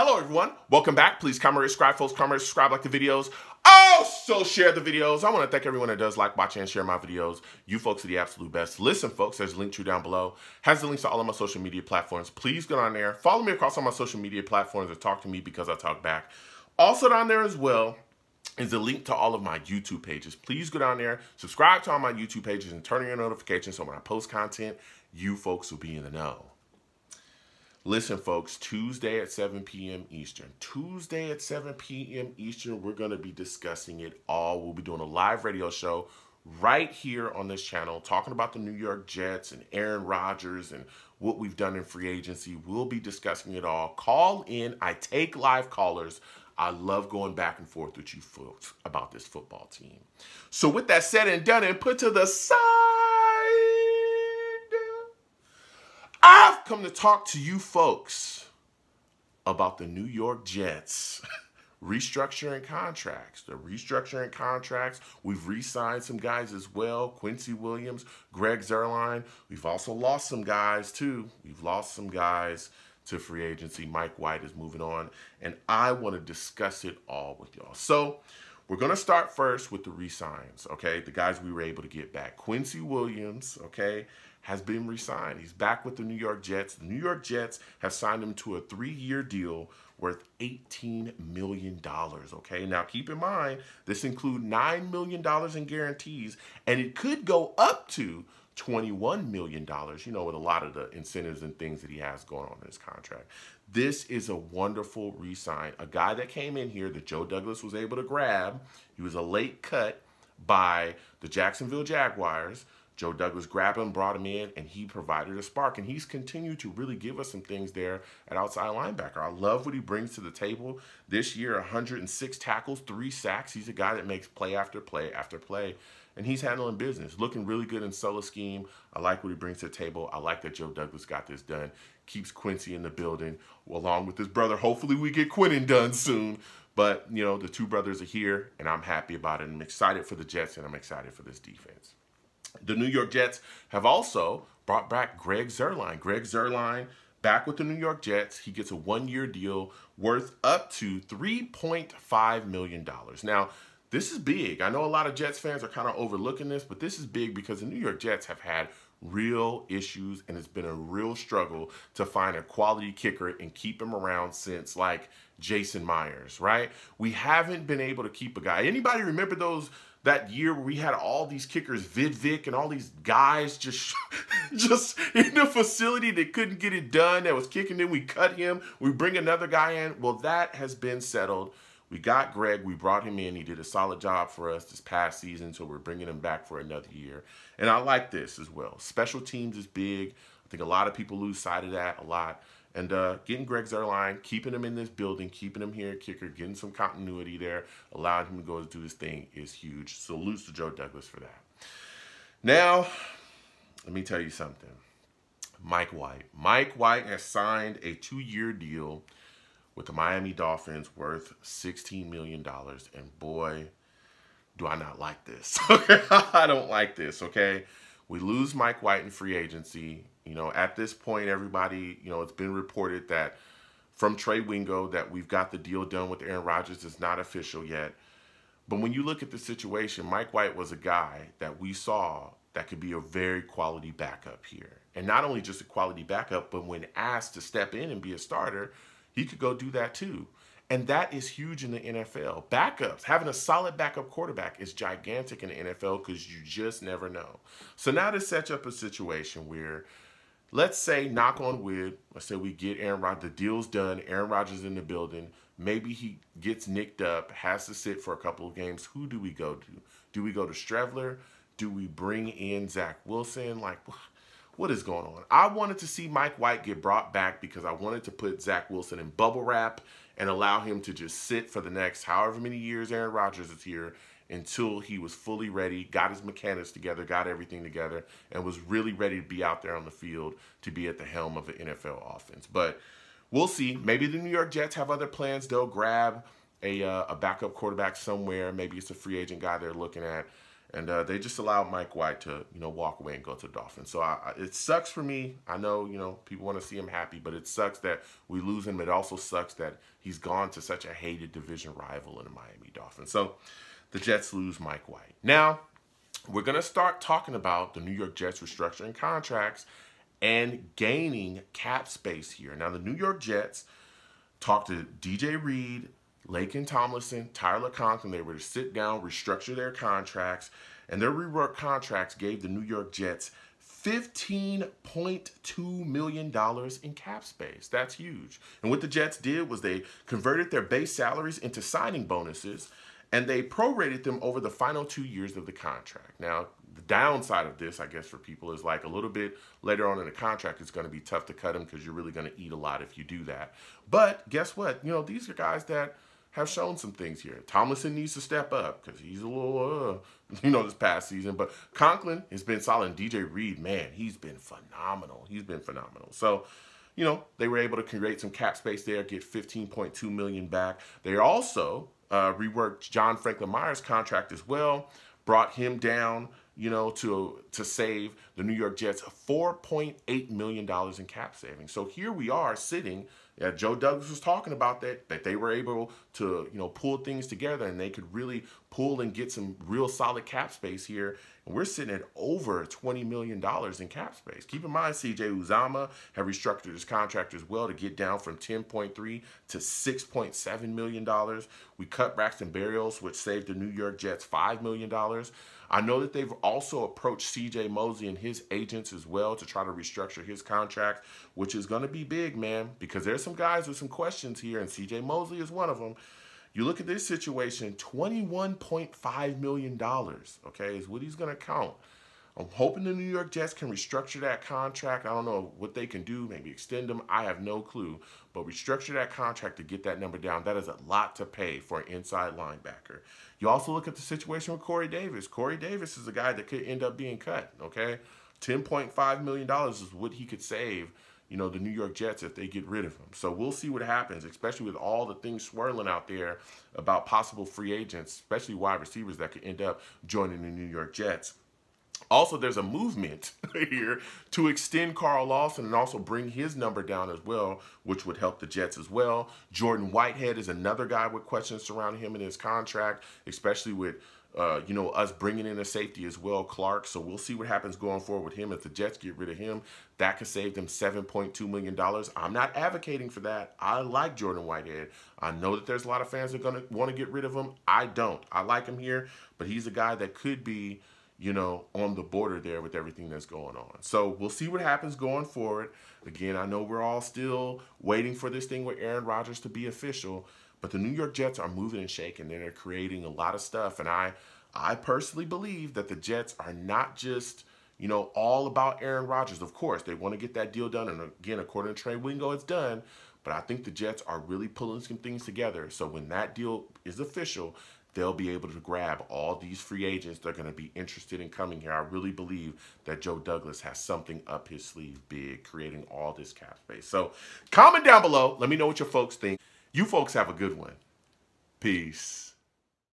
Hello everyone, welcome back. Please comment, subscribe, folks, comment, subscribe, like the videos. Also share the videos. I want to thank everyone that does like, watch, and share my videos. You folks are the absolute best. Listen, folks, there's a link to down below. Has the links to all of my social media platforms. Please go on there. Follow me across all my social media platforms and talk to me because I talk back. Also down there as well is a link to all of my YouTube pages. Please go down there, subscribe to all my YouTube pages, and turn on your notifications so when I post content, you folks will be in the know. Listen, folks, Tuesday at 7 p.m. Eastern. Tuesday at 7 p.m. Eastern, we're going to be discussing it all. We'll be doing a live radio show right here on this channel talking about the New York Jets and Aaron Rodgers and what we've done in free agency. We'll be discussing it all. Call in. I take live callers. I love going back and forth with you folks about this football team. So with that said and done and put to the side, come to talk to you folks about the New York Jets restructuring contracts. They're restructuring contracts. We've re-signed some guys as well. Quincy Williams, Greg Zuerlein. We've also lost some guys too. We've lost some guys to free agency. Mike White is moving on. And I want to discuss it all with y'all. So we're going to start first with the re-signs, okay? The guys we were able to get back. Quincy Williams, okay? has been re-signed. He's back with the New York Jets. The New York Jets have signed him to a three-year deal worth $18 million, okay? Now, keep in mind, this includes $9 million in guarantees, and it could go up to $21 million, you know, with a lot of the incentives and things that he has going on in his contract. This is a wonderful re-sign. A guy that came in here that Joe Douglas was able to grab. He was a late cut by the Jacksonville Jaguars. Joe Douglas grabbed him, brought him in, and he provided a spark. And he's continued to really give us some things there at outside linebacker. I love what he brings to the table. This year, 106 tackles, three sacks. He's a guy that makes play after play after play. And he's handling business, looking really good in solo scheme. I like what he brings to the table. I like that Joe Douglas got this done. Keeps Quincy in the building, along with his brother. Hopefully, we get Quinnen done soon. But, you know, the two brothers are here, and I'm happy about it. I'm excited for the Jets, and I'm excited for this defense. The New York Jets have also brought back Greg Zuerlein. Greg Zuerlein back with the New York Jets. He gets a one-year deal worth up to $3.5 million. Now, this is big. I know a lot of Jets fans are kind of overlooking this, but this is big because the New York Jets have had real issues and it's been a real struggle to find a quality kicker and keep him around since like Jason Myers, right? We haven't been able to keep a guy. Anybody remember those that year where we had all these kickers, Vid Vick and all these guys just just in the facility that couldn't get it done, that was kicking Then we cut him, we bring another guy in. Well, that has been settled. We got Greg, we brought him in. He did a solid job for us this past season, so we're bringing him back for another year. And I like this as well. Special teams is big. I think a lot of people lose sight of that a lot. And uh, getting Greg Zuerlein, keeping him in this building, keeping him here at kicker, getting some continuity there, allowing him to go do his thing is huge. Salutes to Joe Douglas for that. Now, let me tell you something. Mike White. Mike White has signed a two-year deal with the Miami Dolphins worth $16 million. And boy, do I not like this. I don't like this, okay? We lose Mike White in free agency. You know, at this point, everybody, you know, it's been reported that from Trey Wingo that we've got the deal done with Aaron Rodgers. It's not official yet. But when you look at the situation, Mike White was a guy that we saw that could be a very quality backup here. And not only just a quality backup, but when asked to step in and be a starter, he could go do that too. And that is huge in the NFL. Backups, having a solid backup quarterback is gigantic in the NFL because you just never know. So now to set up a situation where let's say, knock on wood, let's say we get Aaron Rodgers, the deal's done, Aaron Rodgers in the building, maybe he gets nicked up, has to sit for a couple of games. Who do we go to? Do we go to Streveler? Do we bring in Zach Wilson? Like, what is going on? I wanted to see Mike White get brought back because I wanted to put Zach Wilson in bubble wrap and allow him to just sit for the next however many years Aaron Rodgers is here until he was fully ready, got his mechanics together, got everything together, and was really ready to be out there on the field to be at the helm of the NFL offense. But we'll see. Maybe the New York Jets have other plans. They'll grab a, uh, a backup quarterback somewhere. Maybe it's a free agent guy they're looking at. And uh, they just allowed Mike White to, you know, walk away and go to the Dolphins. So I, it sucks for me. I know, you know, people want to see him happy, but it sucks that we lose him. It also sucks that he's gone to such a hated division rival in the Miami Dolphins. So the Jets lose Mike White. Now we're gonna start talking about the New York Jets restructuring contracts and gaining cap space here. Now the New York Jets talked to DJ Reed Laken Tomlinson, Tyler Conklin, they were to sit down, restructure their contracts, and their rework contracts gave the New York Jets $15.2 million in cap space. That's huge. And what the Jets did was they converted their base salaries into signing bonuses and they prorated them over the final two years of the contract. Now, the downside of this, I guess, for people is like a little bit later on in the contract, it's going to be tough to cut them because you're really going to eat a lot if you do that. But guess what? You know, these are guys that have shown some things here. Tomlinson needs to step up because he's a little, uh, you know, this past season. But Conklin has been solid. DJ Reed, man, he's been phenomenal. He's been phenomenal. So, you know, they were able to create some cap space there, get 15.2 million back. They also uh, reworked John Franklin Myers' contract as well, brought him down, you know, to to save the New York Jets 4.8 million dollars in cap savings. So here we are sitting yeah, Joe Douglas was talking about that, that they were able to, you know, pull things together and they could really pull and get some real solid cap space here. And we're sitting at over $20 million in cap space. Keep in mind, CJ Uzomah had restructured his contract as well to get down from 10.3 to $6.7 million. We cut Braxton Berrios, which saved the New York Jets $5 million. I know that they've also approached CJ Mosley and his agents as well to try to restructure his contract, which is going to be big, man, because there's some guys with some questions here, and CJ Mosley is one of them. You look at this situation, $21.5 million, okay, is what he's going to count. I'm hoping the New York Jets can restructure that contract. I don't know what they can do, maybe extend them. I have no clue. But restructure that contract to get that number down. That is a lot to pay for an inside linebacker. You also look at the situation with Corey Davis. Corey Davis is a guy that could end up being cut, okay? $10.5 million is what he could save, you know, the New York Jets if they get rid of him. So we'll see what happens, especially with all the things swirling out there about possible free agents, especially wide receivers that could end up joining the New York Jets. Also, there's a movement here to extend Carl Lawson and also bring his number down as well, which would help the Jets as well. Jordan Whitehead is another guy with questions surrounding him and his contract, especially with uh, you know, us bringing in a safety as well, Clark. So we'll see what happens going forward with him. If the Jets get rid of him, that could save them $7.2 million. I'm not advocating for that. I like Jordan Whitehead. I know that there's a lot of fans that are going to want to get rid of him. I don't. I like him here, but he's a guy that could be – you know, on the border there with everything that's going on. So we'll see what happens going forward. Again, I know we're all still waiting for this thing with Aaron Rodgers to be official, but the New York Jets are moving and shaking. And they're creating a lot of stuff, and I, I personally believe that the Jets are not just you know, all about Aaron Rodgers. Of course, they want to get that deal done. And again, according to Trey Wingo, it's done. But I think the Jets are really pulling some things together. So when that deal is official, they'll be able to grab all these free agents that are going to be interested in coming here. I really believe that Joe Douglas has something up his sleeve big, creating all this cap space. So comment down below. Let me know what your folks think. You folks have a good one. Peace.